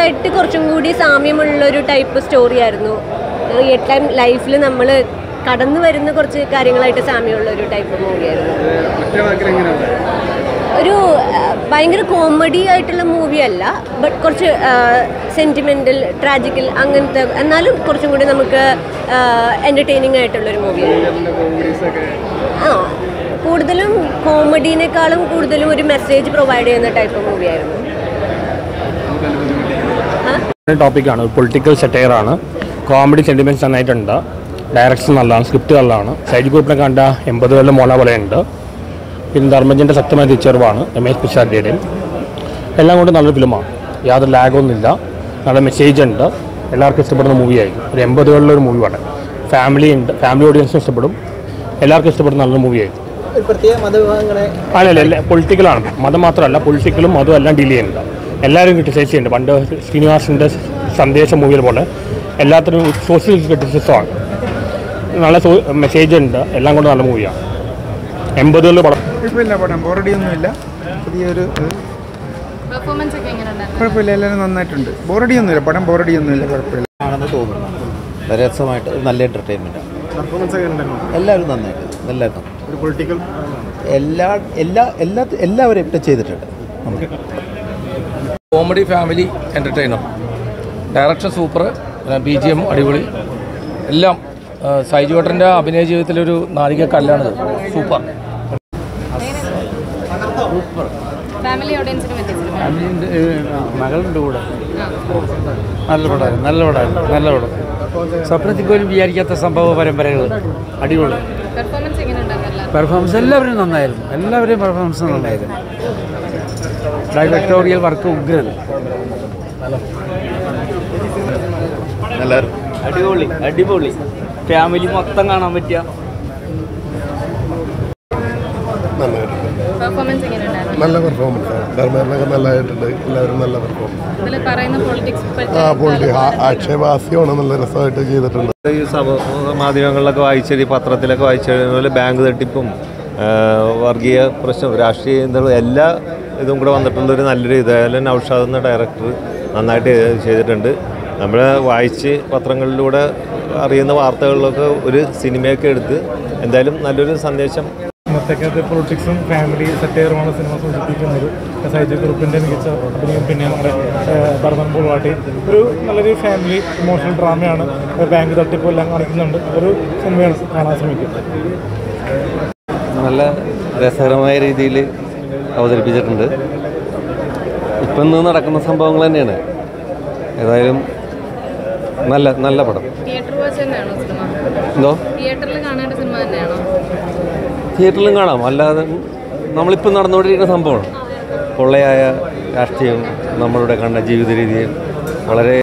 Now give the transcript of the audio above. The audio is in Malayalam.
ആയിട്ട് കുറച്ചും കൂടി സാമ്യമുള്ള ഒരു ടൈപ്പ് സ്റ്റോറി ആയിരുന്നു എട്ടാം ലൈഫിൽ നമ്മൾ കടന്നു വരുന്ന കുറച്ച് കാര്യങ്ങളായിട്ട് സാമ്യമുള്ള ഒരു ടൈപ്പ് മൂവിയായിരുന്നു ഒരു ഭയങ്കര കോമഡി ആയിട്ടുള്ള മൂവി അല്ല ബട്ട് കുറച്ച് സെന്റിമെന്റൽ ട്രാജിക്കൽ അങ്ങനത്തെ എന്നാലും കുറച്ചും കൂടി നമുക്ക് എന്റർടൈനിങ് ആയിട്ടുള്ളൊരു മൂവിയാണ് ഒക്കെ. ആ കൂടുതലും കോമഡീനേക്കാളും കൂടുതലും ഒരു മെസ്സേജ് പ്രൊവൈഡ് ചെയ്യുന്ന ടൈപ്പ് മൂവിയായിരുന്നു നമുക്ക് അനുഭവം കിട്ടി ആ ടോപ്പിക്കാണ് പൊളിറ്റിക്കൽ സെറ്റയറാണ് കോമഡി സെന്റിമെന്റ്സ് നന്നായിട്ടുണ്ട്. ഡയറക്ഷൻ നല്ലതാണ്. സ്ക്രിപ്റ്റ് നല്ലതാണ്. സൈഡ് ഗ്രൂപ്പിനെ കണ്ട എൺപത് കൊല്ലം മോള പോലെയുണ്ട്. പിന്നെ ധർമ്മജന്റെ ശക്തമായ തിരിച്ചറിവാണ് രമേശ് പിഷാരിയുടെയും എല്ലാം കൊണ്ടും നല്ലൊരു ഫിലിമാണ് യാതൊരു ലാഗൊന്നുമില്ല നല്ല മെസ്സേജ് ഉണ്ട്. എല്ലാവർക്കും ഇഷ്ടപ്പെടുന്ന മൂവിയായിരിക്കും ഒരു എൺപത് കൊല്ലൊരു മൂവിയാണ് ഫാമിലി ഉണ്ട്. ഫാമിലി ഓഡിയൻസിന് ഇഷ്ടപ്പെടും. എല്ലാവർക്കും ഇഷ്ടപ്പെടുന്ന നല്ലൊരു മൂവിയായിരിക്കും അല്ലല്ല അല്ല പൊളിറ്റിക്കലാണ് മതം മാത്രമല്ല പൊളിറ്റിക്കലും മതവും എല്ലാം ഡീൽ ചെയ്യുന്നുണ്ട്. എല്ലാവരും ക്രിട്ടിസൈസ് ചെയ്യുന്നുണ്ട് പണ്ട് ശ്രീനിവാസിന്റെ സന്ദേശം മൂവിയിൽ പോലെ എല്ലാത്തിനും സോഷ്യൽ ക്രിറ്റിസിസമാണ് നല്ല മെസ്സേജ് ഉണ്ട്. എല്ലാം കൊണ്ട് നല്ല മൂവിയാണ് എൺപതുകളിൽ പടം. കുഴപ്പമില്ല പടം. ബോറടിയൊന്നുമില്ല പുതിയൊരു പെർഫോമൻസ് ഒക്കെ എങ്ങനെയുണ്ടായിരുന്നു കുഴപ്പമില്ല. എല്ലാവരും നന്നായിട്ടുണ്ട്. ബോറടിയൊന്നുമില്ല പടം ബോറടിയൊന്നുമില്ല കുഴപ്പമില്ല. ആണെന്ന് തോന്നുന്നു. വളരെ രസമായിട്ട് നല്ല എന്റർടൈൻമെന്റാണ് പെർഫോമൻസ് ഒക്കെ ഉണ്ടായിരുന്നു? എല്ലാവരും നന്നായിട്ട്. എല്ലാവർക്കും ഒരു പൊളിറ്റിക്കൽ എല്ലാ എല്ലാ എല്ലാ എല്ലാവരും ഇപ്പം ചെയ്തിട്ടുണ്ട്. നമുക്ക് comedy family entertainer direction super B G M അടിപൊളി. എല്ലാം സൈജു ഏട്ടന്റെ അഭിനയ ജീവിതത്തിലൊരു നാഴികക്കല്ലാണിത്. സൂപ്പർ. മകളുടെ കൂടെ. നല്ല പടമായിരുന്നു നല്ല പടമായിരുന്നു നല്ല പടം. സ്വപ്നത്തിൽ പോലും വിചാരിക്കാത്ത സംഭവ പരമ്പരകൾ അടിപൊളി. പെർഫോമൻസ് എങ്ങനെയുണ്ടായിരുന്നു എല്ലാവരും പെർഫോമൻസ് എല്ലാവരും നന്നായിരുന്നു. എല്ലാവരുടെയും പെർഫോമൻസ് നന്നായിരുന്നു. ഡയറക്ടോറിയൽ വർക്ക് ഉഗ്രൻ. അടിപൊളി അടിപൊളി. ഫാമിലി മൊത്തം കാണാൻ പറ്റിയ. നല്ല പെർഫോമൻസ് ധർമ്മേറിനൊക്കെ നല്ലതായിട്ടുണ്ട്. എല്ലാവരും നല്ല പെർഫോമൻസ് ആ പറയുന്ന പൊളിറ്റിക്സ് ആ പൊളി ആക്ഷേപാസ്യമാണ് നല്ല രസമായിട്ട് ചെയ്തിട്ടുണ്ട്. ഈ സമൂഹ മാധ്യമങ്ങളിലൊക്കെ വായിച്ചത് ഈ പത്രത്തിലൊക്കെ വായിച്ചത് പോലെ ബാങ്ക് തട്ടിപ്പും വർഗീയ പ്രശ്നം രാഷ്ട്രീയ എന്താ എല്ലാ ഇതും കൂടെ വന്നിട്ടുണ്ട്. ഒരു നല്ലൊരു ഇതായാലും നൗഷാദ് എന്ന ഡയറക്ടർ നന്നായിട്ട് ചെയ്തിട്ടുണ്ട്. നമ്മൾ വായിച്ച് പത്രങ്ങളിലൂടെ അറിയുന്ന വാർത്തകളിലൊക്കെ ഒരു സിനിമയൊക്കെ എടുത്ത് എന്തായാലും നല്ലൊരു സന്ദേശം. ഇന്നത്തേക്കകത്ത് പൊളിറ്റിക്സും ഫാമിലി സെറ്റേറുമാണ് സിനിമ സൂചിപ്പിക്കുന്നത്. സൈജു ഗ്രൂപ്പിന്റെ മികച്ച അഭിനയം പിന്നെ നമ്മുടെ ഭർമ്മൻ പൂൾവാട്ടി ഒരു നല്ലൊരു ഫാമിലി ഇമോഷണൽ ഡ്രാമയാണ് ബാങ്ക് തട്ടിപ്പ് എല്ലാം കാണിക്കുന്നുണ്ട്. ഒരു സിനിമയാണ് കാണാൻ ശ്രമിക്കുന്നത്. നല്ല രസകരമായ രീതിയിൽ അവതരിപ്പിച്ചിട്ടുണ്ട്. ഇപ്പം ഇന്ന് നടക്കുന്ന സംഭവങ്ങൾ തന്നെയാണ്. ഏതായാലും നല്ല നല്ല പടം. എന്തോ? തിയേറ്ററിലും കാണാം. അല്ലാതെ നമ്മളിപ്പോൾ നടന്നുകൊണ്ടിരിക്കുന്ന സംഭവമാണ്. പൊള്ളയായ രാഷ്ട്രീയം നമ്മളുടെ കണ്ട ജീവിത രീതിയും വളരെ